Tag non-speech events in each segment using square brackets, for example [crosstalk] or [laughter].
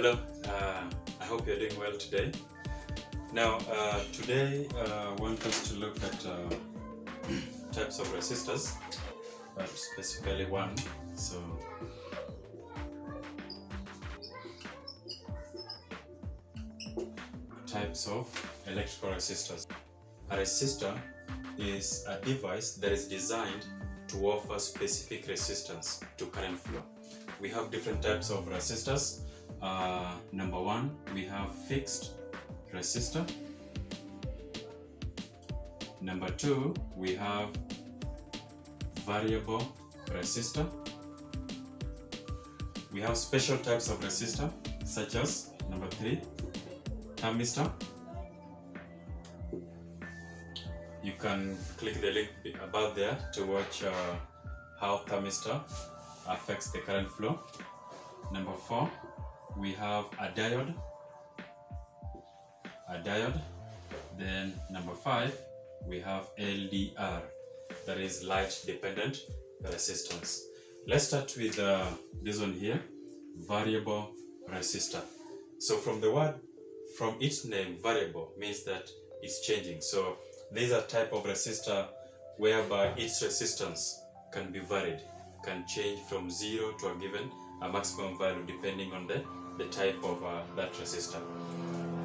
Hello, uh, I hope you're doing well today. Now, uh, today I want us to look at uh, [clears throat] types of resistors, but specifically one. So, types of electrical resistors. A resistor is a device that is designed to offer specific resistance to current flow. We have different types of resistors. Uh, number one, we have fixed resistor. Number two, we have variable resistor. We have special types of resistor, such as number three, thermistor. You can click the link above there to watch uh, how thermistor affects the current flow. Number four, we have a diode. A diode. Then number five, we have LDR, that is light dependent resistance. Let's start with uh, this one here, variable resistor. So from the word, from its name, variable means that it's changing. So these are type of resistor whereby its resistance can be varied, can change from zero to a given a maximum value depending on the, the type of uh, that resistor.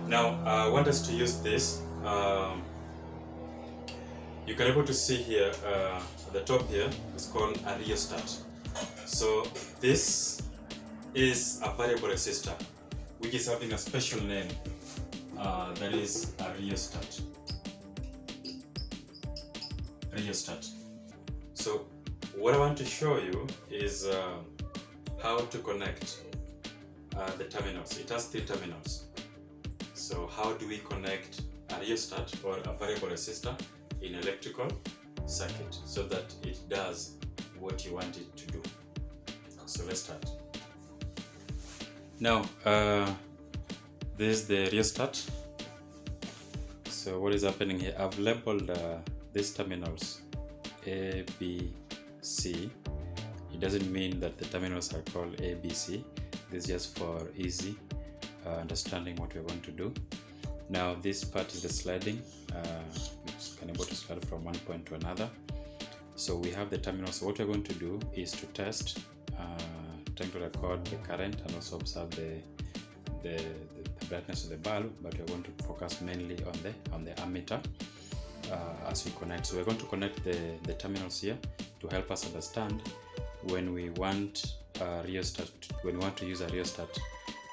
Now I want us to use this. Um, you can able to see here uh, at the top here it's called a rheostat. So this is a variable resistor which is having a special name uh, that is a rheostat. Rheostat. So what I want to show you is uh, how to connect uh, the terminals. It has three terminals. So how do we connect a rheostat or a variable resistor in electrical circuit so that it does what you want it to do. So let's start. Now, uh, this is the rheostat. So what is happening here? I've labeled uh, these terminals A, B, C. It doesn't mean that the terminals are called A, B, C. This is just for easy uh, understanding what we're going to do. Now this part is the sliding, uh, which can able to slide from one point to another. So we have the terminal. So what we're going to do is to test, uh, trying to record the current and also observe the, the, the brightness of the bulb. But we're going to focus mainly on the on the ammeter uh, as we connect. So we're going to connect the the terminals here to help us understand when we want a rheostat, when we want to use a rheostat,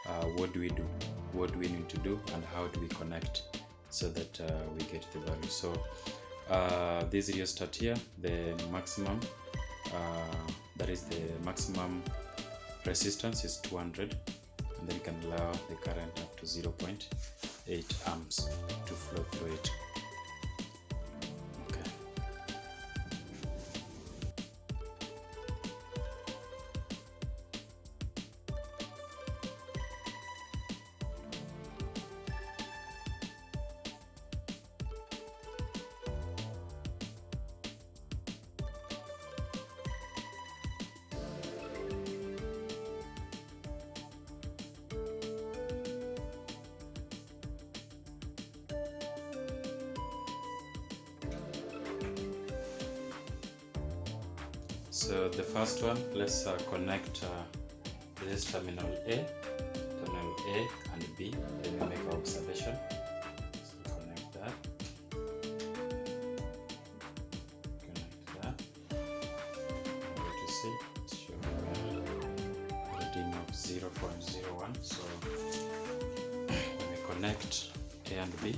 uh, what do we do? What do we need to do, and how do we connect so that uh, we get the value? So uh, this rheostat here, the maximum, uh, that is the maximum resistance is 200, and then you can allow the current up to 0.8 amps to flow through it. So the first one, let's uh, connect uh, this terminal A, terminal A and B. Then we make our observation. So connect that. Connect that. Able to see reading of 0.01. So [coughs] when we connect A and B,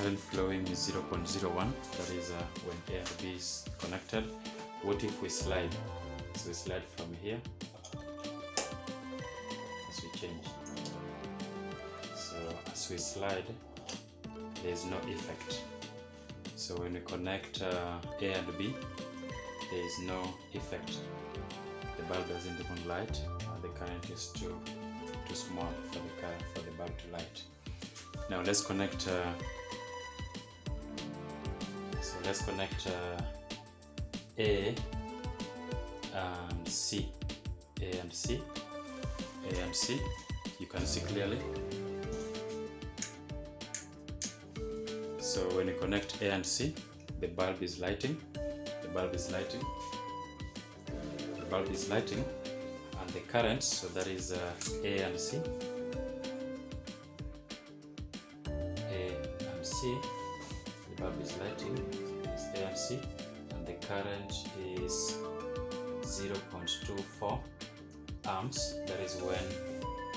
Current flowing is 0.01. That is uh, when A and B is connected. What if we slide? So we slide from here as we change. So as we slide, there is no effect. So when we connect uh, A and B there is no effect the bulb doesn't even light the current is too too small for the car for the bulb to light now let's connect uh, let's connect uh, A and C. A and C. A and C. You can see clearly. So when you connect A and C the bulb is lighting. The bulb is lighting. The bulb is lighting. And the current so that is uh, A and C. A and C. The bulb is lighting is A and the current is 0.24 amps. That is when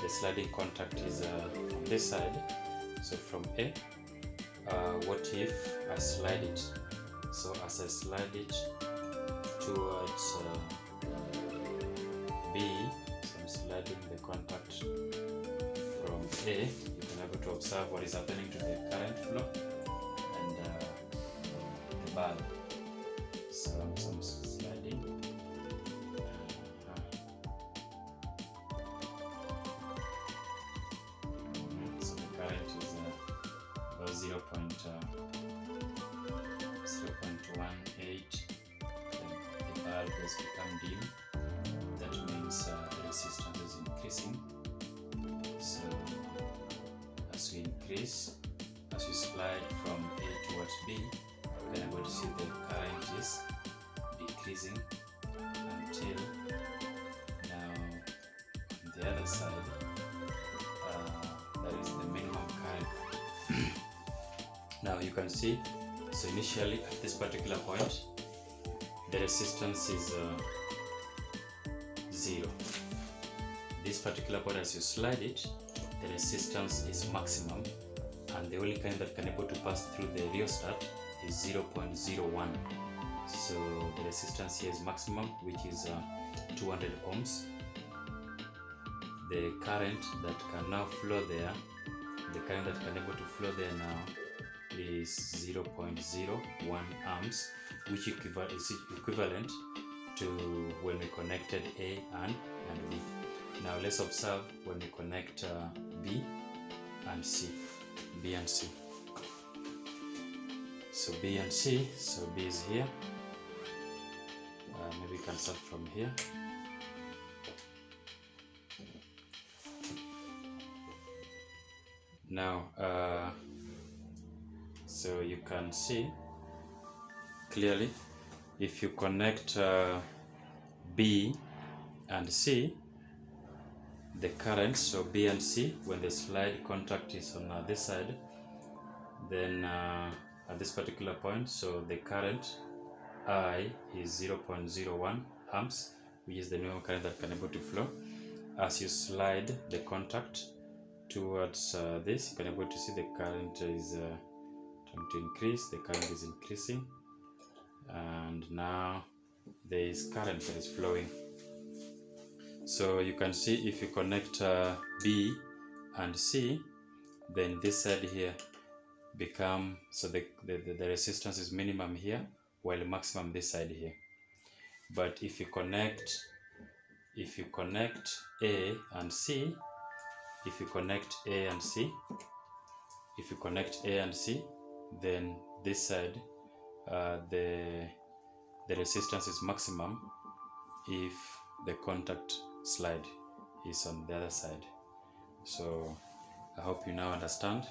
the sliding contact is uh, on this side. So from A uh, what if I slide it? So as I slide it towards uh, B so I'm sliding the contact from A you can able to observe what is happening to the current flow the I'm, so sliding so the current is uh, about 0. Point, uh, 0.18 then the bulb has become dim. That means uh, the resistance is increasing. So as we increase as we slide from A towards B you can able to see the current is decreasing until now the other side uh, that is the minimum current [clears throat] now you can see so initially at this particular point the resistance is uh, zero. This particular point as you slide it the resistance is maximum and the only kind that can able to pass through the rheostat is 0.01 so the resistance here is maximum which is uh, 200 ohms the current that can now flow there the current that can able to flow there now is 0.01 amps which is equivalent to when we connected A and, and B. Now let's observe when we connect uh, B and C. B and C. So B and C, so B is here. Uh, maybe we can start from here. Now, uh, so you can see clearly if you connect uh, B and C the current so B and C when the slide contact is on uh, this side then uh, at this particular point so the current I is 0.01 amps which is the minimum current that can able to flow. As you slide the contact towards uh, this you can able to see the current is uh, trying to increase the current is increasing and now there is current that is flowing so you can see if you connect uh, B and C then this side here become so the, the, the resistance is minimum here while maximum this side here. But if you connect if you connect A and C if you connect A and C if you connect A and C then this side uh, the the resistance is maximum if the contact slide. Is on the other side. So I hope you now understand